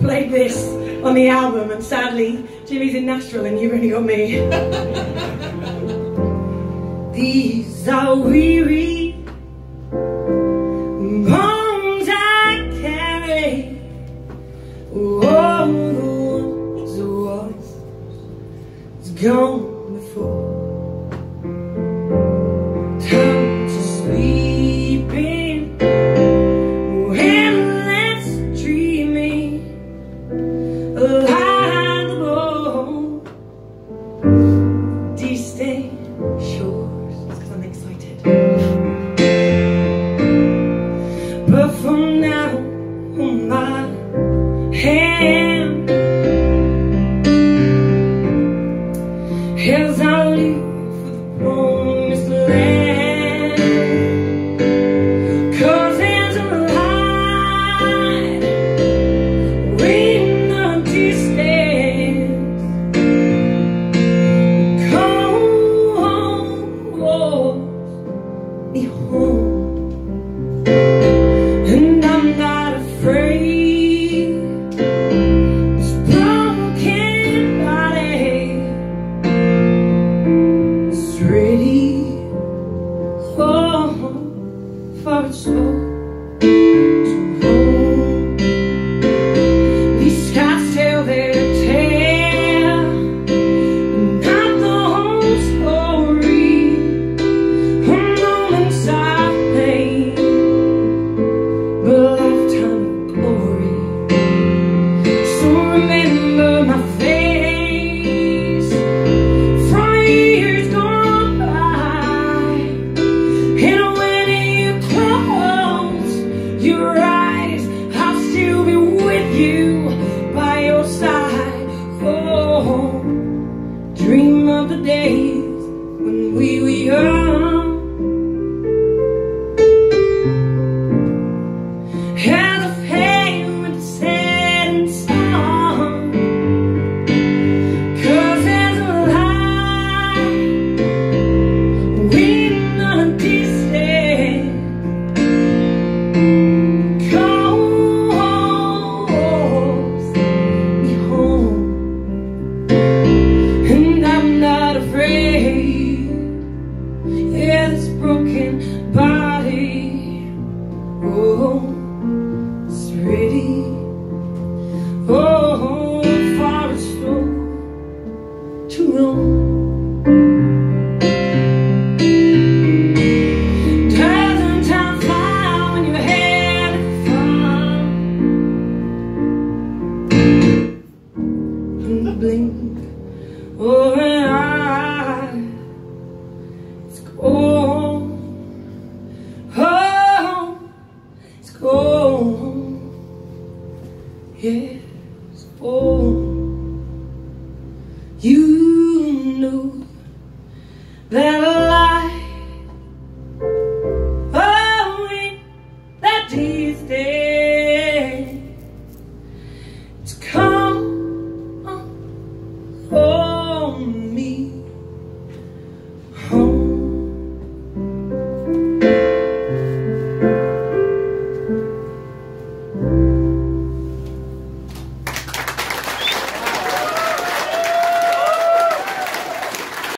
played this on the album, and sadly, Jimmy's in Nashville and you've only got me. These are weary bones I carry. Oh, the ones, the ones, gone before. come now my hand. slow blink of an eye. It's cold. Oh, it's cold. Yeah, it's cold. You know that